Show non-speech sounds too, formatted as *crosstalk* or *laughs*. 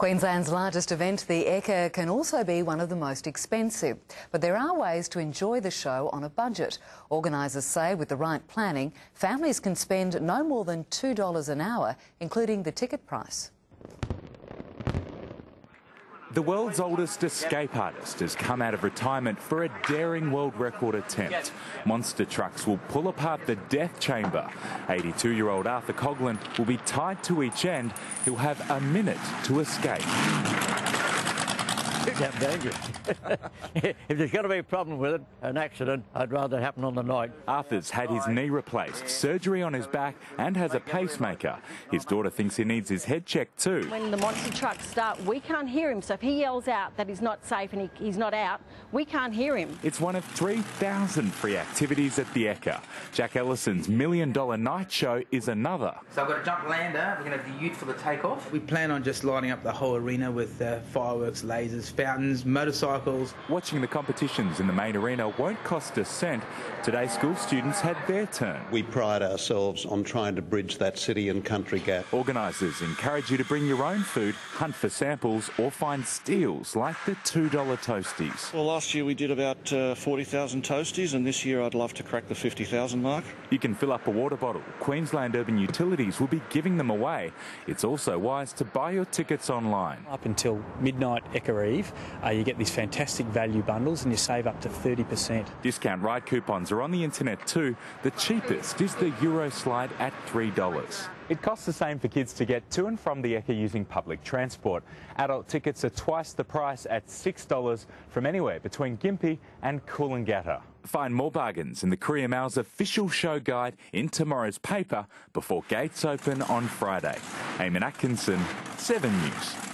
Queensland's largest event, the Ekka, can also be one of the most expensive. But there are ways to enjoy the show on a budget. Organisers say with the right planning, families can spend no more than $2 an hour, including the ticket price. The world's oldest escape artist has come out of retirement for a daring world record attempt. Monster trucks will pull apart the death chamber. 82 year old Arthur Coughlin will be tied to each end. He'll have a minute to escape *laughs* damn dangerous. *laughs* if there's going to be a problem with it, an accident, I'd rather it happen on the night. Arthur's had his knee replaced, surgery on his back, and has a pacemaker. His daughter thinks he needs his head checked too. When the monster trucks start, we can't hear him. So if he yells out that he's not safe and he, he's not out, we can't hear him. It's one of 3,000 free activities at the Ekka. Jack Ellison's Million Dollar Night Show is another. So I've got a jump lander. We're going to have the ute for the takeoff. We plan on just lighting up the whole arena with uh, fireworks, lasers, fountains, motorcycles. Watching the competitions in the main arena won't cost a cent. Today, school students had their turn. We pride ourselves on trying to bridge that city and country gap. Organisers encourage you to bring your own food, hunt for samples, or find steals like the $2 toasties. Well, last year we did about uh, 40,000 toasties, and this year I'd love to crack the 50,000 mark. You can fill up a water bottle. Queensland Urban Utilities will be giving them away. It's also wise to buy your tickets online. Up until midnight Ekka Eve, uh, you get these fantastic value bundles and you save up to 30%. Discount ride coupons are on the internet too. The cheapest is the Euro slide at $3. It costs the same for kids to get to and from the Ekka using public transport. Adult tickets are twice the price at $6 from anywhere between Gympie and Coolangatta. Find more bargains in the Courier Mail's official show guide in tomorrow's paper before gates open on Friday. Eamon Atkinson, 7 News.